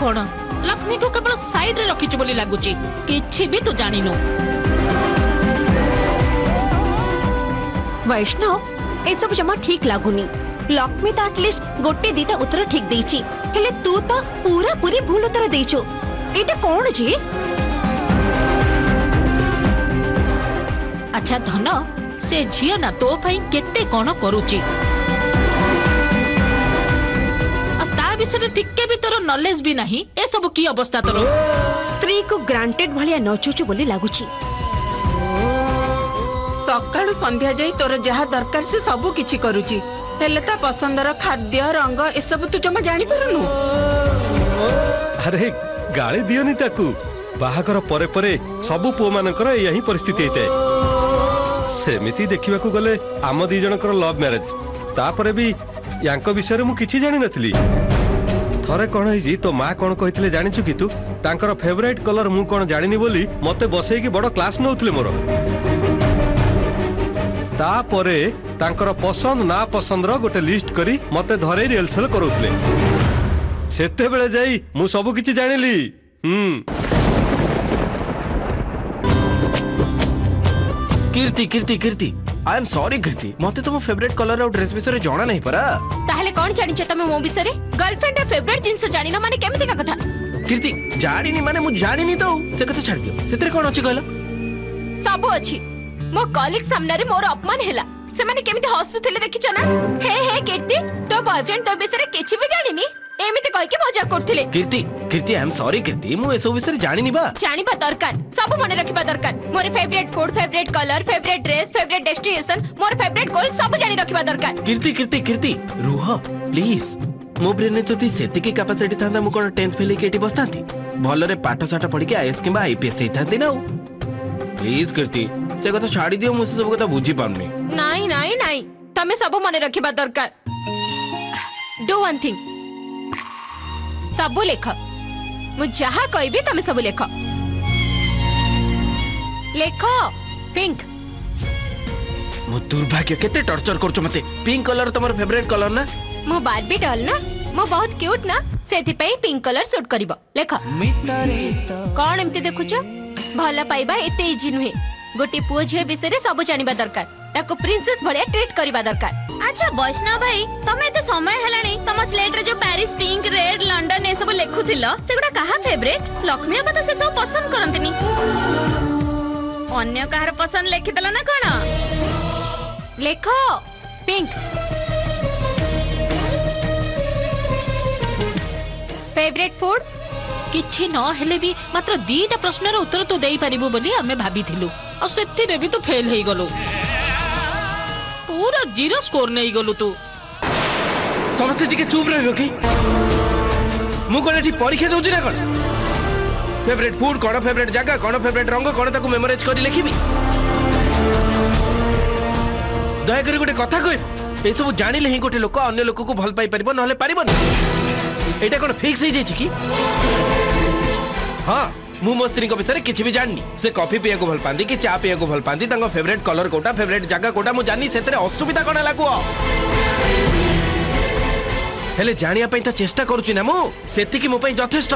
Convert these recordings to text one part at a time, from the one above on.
କ'ଣ ଲକ୍ଷ୍ମୀକୁ କେବଳ ସାଇଡ୍ରେ ରଖିଛୁ ବୋଲି ଲାଗୁଛି କିଛି ବି ତୁ ଜାଣିନୁ ବୈଷ୍ଣବ ଏସବୁ ଜମା ଠିକ୍ ଲାଗୁନି ଲକ୍ଷ୍ମୀ ତ ଆଟଲିଷ୍ଟ ଗୋଟେ ଦିଟା ଉତ୍ତର ଠିକ୍ ଦେଇଛି ହେଲେ ତୁ ତ ପୁରାପୁରି ଭୁଲ ଉତ୍ତର ଦେଇଛୁ ଏଇଟା କ'ଣ ଯେ ଆଚ୍ଛା ଧନ ସେ ଝିଅ ନା ତୋ ପାଇଁ କେତେ କ'ଣ କରୁଛି ବିଷୟରେ ଟିକେ ବି ତୋର ନଲେଜ ବି ନାହିଁ ଏସବୁ କି ଅବସ୍ଥା ତୋର ସ୍ତ୍ରୀକୁ ଗ୍ରାଣ୍ଟେଡ ଭଳିଆ ନଚୁଛୁ ବୋଲି ଲାଗୁଛି ସକାଳୁ ସନ୍ଧ୍ୟା ଯାଇ ତୋର ଯାହା ଦରକାର ସେ ସବୁ କିଛି କରୁଛି ହେଲେ ତା ପସନ୍ଦର ଖାଦ୍ୟ ରଙ୍ଗ ଏସବୁ ତୁ ଜମା ଜାଣିପାରୁନୁ ଗାଳି ଦିଅନି ତାକୁ ବାହାଘର ପରେ ପରେ ସବୁ ପୁଅମାନଙ୍କର ଏଇଆ ହିଁ ପରିସ୍ଥିତି ହେଇଥାଏ ସେମିତି ଦେଖିବାକୁ ଗଲେ ଆମ ଦୁଇ ଜଣଙ୍କର ଲଭ୍ ମ୍ୟାରେଜ୍ ତାପରେ ବି ୟାଙ୍କ ବିଷୟରେ ମୁଁ କିଛି ଜାଣିନଥିଲି ଥରେ କ'ଣ ହେଇଛି ତୋ ମା କ'ଣ କହିଥିଲେ ଜାଣିଛୁ କି ତୁ ତାଙ୍କର ଫେଭରାଇଟ୍ କଲର୍ ମୁଁ କ'ଣ ଜାଣିନି ବୋଲି ମୋତେ ବସେଇକି ବଡ଼ କ୍ଲାସ୍ ନେଉଥିଲେ ମୋର ତାପରେ ତାଙ୍କର ପସନ୍ଦ ନା ପସନ୍ଦର ଗୋଟେ ଲିଷ୍ଟ କରି ମୋତେ ଧରେଇ ରିହର୍ସଲ କରାଉଥିଲେ ସେତେବେଳେ ଯାଇ ମୁଁ ସବୁକିଛି ଜାଣିଲି ହୁଁ କୀର୍ତ୍ତି କୀର୍ତ୍ତି କୀର୍ତ୍ତି आई एम सॉरी कृति मते तुम फेवरेट कलर और ड्रेस बिषय रे जाना नहीं परा ताहले कोन जानि छ तमे मो बिषय रे गर्लफ्रेंड रे फेवरेट जिंस न माने केमिति का कथा कृति जानि जानिनी माने मु जानि जानिनी तो से कथा छाड़ दियो सेतरे कोन अछि कहला सब अछि मो कॉलिक सामने रे मोर अपमान हेला से माने केमिति देखि छ ना हे हे कृति तो बॉयफ्रेंड तो बिषय रे केछि भी जानि जानिनी ଏମିତି କହିକି ମଜାକ କରୁଥିଲେ କୀର୍ତ୍ତି କୀର୍ତ୍ତି ଆଇ ଏମ୍ ସରି କୀର୍ତ୍ତି ମୁଁ ଏସବୁ ବିଷୟରେ ଜାଣିନି ବା ଜାଣିବା ଦରକାର ସବୁ ମନେ ରଖିବା ଦରକାର ମୋର favourite food favourite colour favourite dress favourite destination ମୋର ଫେଭରେଟ୍ ଗୋଲ୍ ସବୁ ଜାଣି ରଖିବା ଦରକାର କୀର୍ତ୍ତି କୀର୍ତ୍ତି କୀର୍ତ୍ତି ରୁହ ପ୍ଲିଜ୍ ମୋ ବ୍ରେନ୍ରେ ଯଦି ସେତିକି କାପାସିଟି ଥାନ୍ତା ମୁଁ କ'ଣ ଟେନ୍ଥ ଫେଲ୍ ହେଇକି ଏଠି ବସିଥାନ୍ତି ଭଲରେ ପାଠଶାଠ ପଢ଼ିକି ଆଇଏସ୍ କିମ୍ବା ଆଇପିଏସ୍ ହେଇଥାନ୍ତି ନା ଆଉ ପ୍ଲିଜ୍ କୀର୍ତ୍ତି ସେ କଥା ଛାଡ଼ି ଦିଅ ମୁଁ ସେସବୁ କଥା ବୁଝିପାରୁନି ନାଇଁ ନାଇଁ ନାଇଁ ତମେ ସବୁ ମନେ ରଖିବା ଦରକାର ଡୁ ୱାନ୍ ଥିଙ୍ଗ ସବୁ ଲେଖ ମୁଁ ଯାହା କହିବି ତମେ ସବୁ ଲେଖ ଲେଖ ପିଙ୍କ ମୁଁ ଦୁର୍ଭାଗ୍ୟ କେତେ ଟର୍ଚର କରୁଛ ମତେ ପିଙ୍କ କଲର ତମର ଫେଭରେଟ କଲର ନା ମୁଁ ବାର୍ବି ଡଲ୍ ନା ମୁଁ ବହୁତ କ୍ୟୁଟ୍ ନା ସେଥିପାଇଁ ପିଙ୍କ କଲର ସୁଟ୍ କରିବ ଲେଖ କଣ ଏମିତି ଦେଖୁଛ ଭଲ ପାଇବା ଏତେ ଇଜି ନୁହେଁ গোটিয়ে পুয় ঝিও বিষয়ে সবু জাঁয়া দরকার তাকে প্রিন্সেস ভাড়া ট্রিট করা দরকার আচ্ছা বৈষ্ণব ভাই তুমি এত সময় হলানি তোম স্লেটরে যে প্যারিস পিঙ্ক রেড লন্ডন এসব লেখুছিল সেগুলা কাহা ফেভারিট লক্ষ্মী আপা তো সেসব পছন্দ করতেনি অন্য কাহার পছন্দ লেখিদেল না কোণ লেখ পিঙ্ক ফেভারিট ফুড কিছু নহলে বি মাত্র দুইটা প্রশ্নর উত্তর তু দেইপারিবু বলি আমি ভাবিছিলু ଆଉ ସେଥିରେ ବି ତୁ ଫେଲ୍ ହେଇଗଲୁ ପୁରା ଜିରୋ ସ୍କୋର ନେଇଗଲୁ ତୁ ସମସ୍ତେ ଟିକେ ଚୁପ୍ ରହିବ କି ମୁଁ କ'ଣ ଏଠି ପରୀକ୍ଷା ଦେଉଛି ନା କ'ଣ ଫେଭରେଟ୍ ଫୁଡ୍ କ'ଣ ଫେଭରେଟ୍ ଜାଗା କ'ଣ ଫେଭରେଟ୍ ରଙ୍ଗ କ'ଣ ତାକୁ ମେମୋରାଇଜ୍ କରି ଲେଖିବି ଦୟାକରି ଗୋଟେ କଥା କହିବି ଏସବୁ ଜାଣିଲେ ହିଁ ଗୋଟେ ଲୋକ ଅନ୍ୟ ଲୋକକୁ ଭଲ ପାଇପାରିବ ନହେଲେ ପାରିବନି ଏଇଟା କ'ଣ ଫିକ୍ସ ହେଇଯାଇଛି କି ହଁ ମୁଁ ମୋ ସ୍ତ୍ରୀଙ୍କ ବିଷୟରେ କିଛି ବି ଜାଣିନି ସେ କଫି ପିଇବାକୁ ଭଲ ପାଆନ୍ତି କି ଚା ପିଇବାକୁ ଭଲ ପାଆନ୍ତି ତାଙ୍କ ଫେଭରେଟ୍ କଲର୍ କୋଉଟା ଫେଭରେଟ୍ ଜାଗା କୋଉଟା ମୁଁ ଜାଣିନି ସେଥିରେ ଅସୁବିଧା କ'ଣ ହେଲା କୁହ ହେଲେ ଜାଣିବା ପାଇଁ ତ ଚେଷ୍ଟା କରୁଛି ନା ମୁଁ ସେତିକି ମୋ ପାଇଁ ଯଥେଷ୍ଟ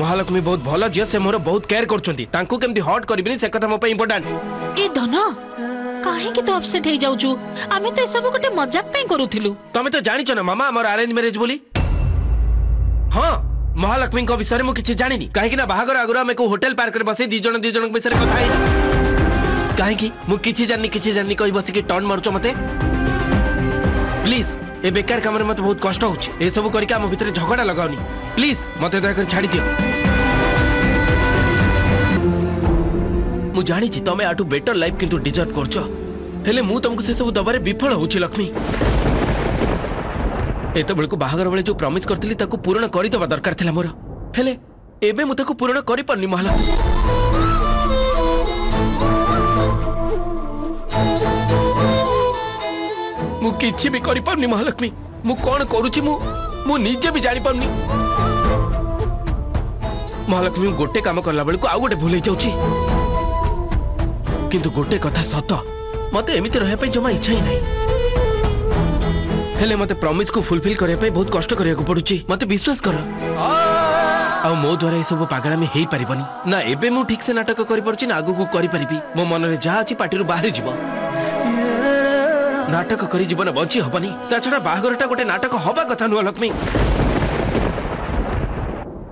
ମହାଲକ୍ଷ୍ମୀ ବହୁତ ଭଲ ଝିଅ ସେ ମୋର ବହୁତ କେୟାର କରୁଛନ୍ତି ତାଙ୍କୁ କେମିତି ହଟ୍ କରିବିନି ସେ କଥା ମୋ ପାଇଁ ଇମ୍ପୋର୍ଟାଣ୍ଟ ଏ ଧନ କାହିଁକି ତୁ ଅପସେଟ୍ ହେଇଯାଉଛୁ ଆମେ ତ ଏସବୁ ଗୋଟେ ମଜାକ ପାଇଁ କରୁଥିଲୁ ତମେ ତ ଜାଣିଛ ନା ମାମା ଆମର ଆରେଞ୍ଜ ମ୍ୟାରେଜ୍ ବୋଲି ହଁ महालक्ष्मी विषय में किसी जानी कहीं बाहर आगुरी आम को होटेल पार्क में बस दिज दिज विषय में कथी कहीं किसी जानी किसी जानी कही बस कि टर्न मारच मत प्लीज ए बेकार कम मत बहुत कष्ट होसब करके आम भितर झगड़ा लगाओनी प्लीज मत दया छाड़ दि जानी तुम्हें आठ बेटर लाइफ कितु डिजर्व कर सबू विफल हो लक्ष्मी ଏତେବେଳକୁ ବାହାଘର ବେଳେ ଯେଉଁ ପ୍ରମିସ୍ କରିଥିଲି ତାକୁ ପୂରଣ କରିଦେବା ଦରକାର ଥିଲା ମୋର ହେଲେ ଏବେ ମୁଁ ତାକୁ ପୂରଣ କରିପାରୁନି ମହଲା ମୁଁ କିଛି ବି କରିପାରୁନି ମହାଲକ୍ଷ୍ମୀ ମୁଁ କ'ଣ କରୁଛି ମୁଁ ମୁଁ ନିଜେ ବି ଜାଣିପାରୁନି ମହାଲକ୍ଷ୍ମୀ ମୁଁ ଗୋଟେ କାମ କଲା ବେଳକୁ ଆଉ ଗୋଟେ ଭୁଲ ହେଇଯାଉଛି କିନ୍ତୁ ଗୋଟେ କଥା ସତ ମୋତେ ଏମିତି ରହିବା ପାଇଁ ଜମା ଇଚ୍ଛା ହିଁ ନାହିଁ ହେଲେ ମତେ ପ୍ରମିସ୍କୁ ଫୁଲଫିଲ୍ କରିବା ପାଇଁ ବହୁତ କଷ୍ଟ କରିବାକୁ ପଡୁଛି ମତେ ବିଶ୍ୱାସ କର ଆଉ ମୋ ଦ୍ୱାରା ଏସବୁ ପାଗଳାମି ହେଇପାରିବନି ନା ଏବେ ମୁଁ ଠିକ୍ ସେ ନାଟକ କରିପାରୁଛି ନା ଆଗକୁ କରିପାରିବି ମୋ ମନରେ ଯାହା ଅଛି ପାଟିରୁ ବାହାରି ଯିବ ନାଟକ କରି ଜୀବନ ବଞ୍ଚି ହବନି ତା ଛଡ଼ା ବାହାଘରଟା ଗୋଟେ ନାଟକ ହବା କଥା ନୁହଁ ଲକ୍ଷ୍ମୀ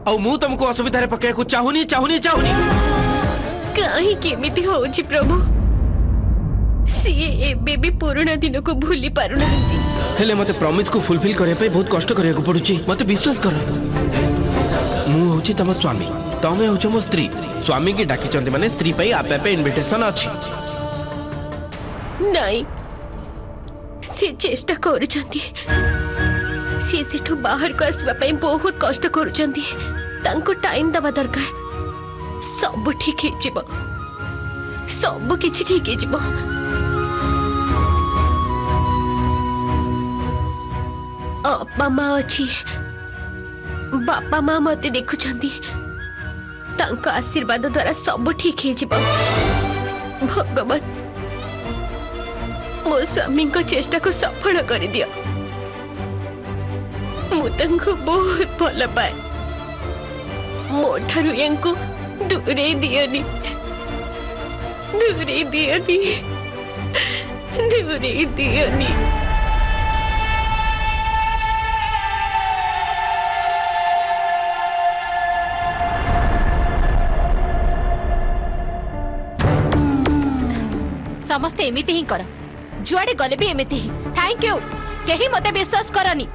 ଆଉ ମୁଁ ତମକୁ ଅସୁବିଧାରେ ପକାଇବାକୁ ଚାହୁଁନି ଚାହୁଁନି ଚାହୁଁନି କାହିଁକି ଏମିତି ହଉଛି ପ୍ରଭୁ ସିଏ ଏବେ ବି ପୁରୁଣା ଦିନକୁ ଭୁଲି ପାରୁନାହାନ୍ତି ହେଲେ ମତେ ପ୍ରମିସକୁ ଫୁଲଫିଲ୍ କରିବା ପାଇଁ ବହୁତ କଷ୍ଟ କରିବାକୁ ପଡୁଛି ମତେ ବିଶ୍ୱାସ କର ମୁଁ ହେଉଛି ତମ ସ୍ୱାମୀ ତମେ ହେଉଛ ମୋ ସ୍ତ୍ରୀ ସ୍ୱାମୀକି ଡାକିଛନ୍ତି ମାନେ ସ୍ତ୍ରୀ ପାଇଁ ଆପେ ଆପେ ଇନଭିଟେସନ ଅଛି ନାଇଁ ସେ ଚେଷ୍ଟା କରୁଛନ୍ତି ସିଏ ସେଠୁ ବାହାରକୁ ଆସିବା ପାଇଁ ବହୁତ କଷ୍ଟ କରୁଛନ୍ତି ତାଙ୍କୁ ଟାଇମ୍ ଦେବା ଦରକାର ସବୁ ଠିକ୍ ହେଇଯିବ ସବୁ କିଛି ଠିକ୍ ହେଇଯିବ ଅପା ମା ଅଛି ବାପା ମା ମୋତେ ଦେଖୁଛନ୍ତି ତାଙ୍କ ଆଶୀର୍ବାଦ ଦ୍ୱାରା ସବୁ ଠିକ୍ ହେଇଯିବ ଭଗବାନ ମୋ ସ୍ୱାମୀଙ୍କ ଚେଷ୍ଟାକୁ ସଫଳ କରିଦିଅ ମୁଁ ତାଙ୍କୁ ବହୁତ ଭଲ ପାଏ ମୋ ଠାରୁ ୟାଙ୍କୁ ଦୂରେଇ ଦିଅନି ଦୂରେଇ ଦିଅନି ଦୂରେଇ ଦିଅନି समस्त एमिति हि कर जुआडे गले भी एमिति हि थैंक यू केही मते विश्वास करानी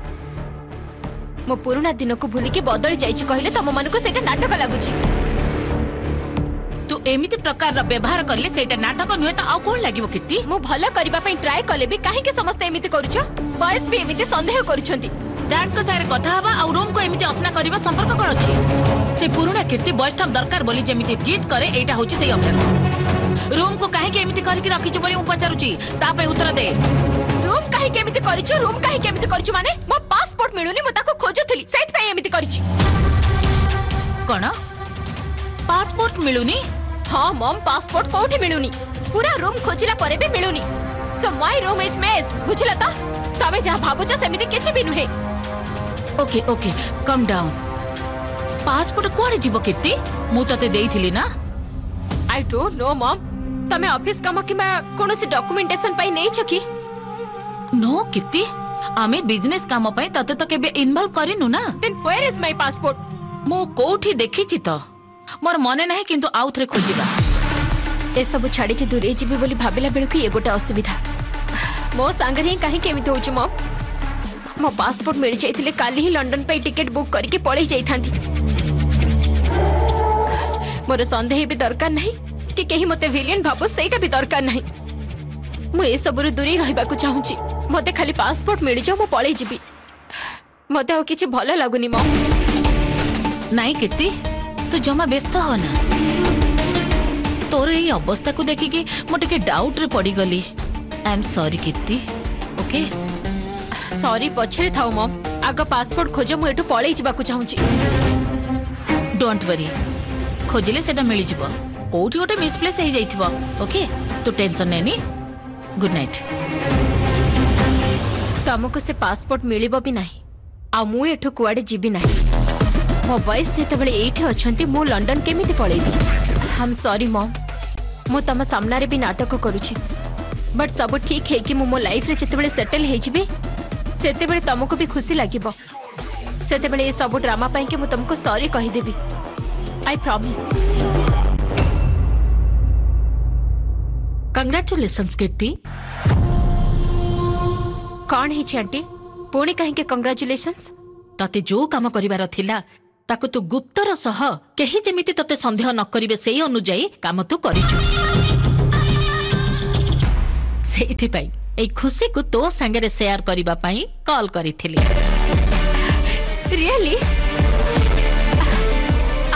मो पुरुणा दिन को भूली के बदल जाई छी कहले त म मन को सेटा नाटक लागु छी तू एमिति प्रकार रा व्यवहार करले सेटा नाटक नय त आ कोन लागिवो किति मो भलो करबा पई ट्राई करले भी काहे के समस्त एमिति करू छ बॉयज भी एमिति संदेह करू छंती डांट को सारे कथा हवा आ रूम को एमिति असना करबा संपर्क कोन छी से पुरुणा कीर्ति बॉयज टाइम दरकार बोली जेमिति जीत करे एटा होची सही अभ्यास रूम को कहीं एमती करके रखी बोली मु पचारुची ता पे उत्तर दे रूम कहीं एमती करिछ रूम कहीं एमती करिछ माने मो पासपोर्ट मिलुनी मु ताको खोजुथिली सेत पे एमती करिछ कोन पासपोर्ट मिलुनी हां मम पासपोर्ट कोठी मिलुनी पूरा रूम खोजिला परे भी मिलुनी so my room is mess बुझला त तमे जा भाबुछ सेमिति किछि भी नुहे okay okay calm down passport कुआडे जीव कीर्ति मु तते देइथिली ना आई डोंट नो मम तमे ऑफिस काम कि कौन सी डॉक्यूमेंटेशन पाई नै छकी नो कीर्ति आमे बिजनेस काम पाई तते तो केबे इन्वॉल्व करिनु ना then where is my passport मो कोठी देखि छी त तो। मोर मने नै किंतु आउ थरे खोजिबा ए सब छाड़ी के दूरै जिबी बोली भाबिला बेलु ए गोटा असुविधा मो सांगर ही केमि दोउ छु मो मो पासपोर्ट मिल जाइतिले काली ही लंदन पे टिकट बुक करके पळई जाई थांती मोर संदेह भी दरकार नहीं कि कहीं मते विलियन भाबो सेटा भी दरकार नहीं मु ए सबरु दूरी रहबा को चाहू छी मते खाली पासपोर्ट मिल जाओ मु पळे जीबी मते हो किछि भलो लागुनी मो नाही कीर्ति तू जमा व्यस्त हो ना तोर एई अवस्था को देखि कि मु टिके डाउट रे पड़ी गली I am sorry Kirti okay sorry पछरे थाऊ मम आग पासपोर्ट खोजो मु एटू पळे जीबा को चाहू छी डोंट वरी खोजिले सेटा मिल जीवो कोठी गोटे मिसप्लेस ओके तो टेंशन ने गुड नाइट तुमको से पासपोर्ट मिल आठ कड़े जी ना मो बस जिते बच्ची मु लंडन केमी पल हम सरी मम मु तुम सामन भी नाटक करुच्ची बट सब ठीक है कि मो लाइफ जिते सेटल होते तुमको भी खुशी लगे से सब ड्रामापाई कि तुमको सरी कहीदेवी आई प्रमिश कंग्राचुलेसन्स कीर्ति कौन है आंटी पुणी कहीं कंग्राचुलेसन्स तते जो काम करिवार थिला ताको तू गुप्तर सह केहि जेमिति तते संदेह न करिवे सेई अनुजाई काम तू करिछु सेइथि पई ए खुशी को तो संगे शेयर करबा पई कॉल करिथिली रियली really?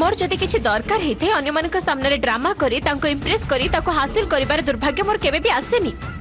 মোর যদি কিছু দরকার হইতে অন্যমানক সামনে ড্রামা করে তাঁকু ইমপ্রেস করে তাকে হাসিল করিবার দুর্ভাগ্য মোর কেবে বি আসেনি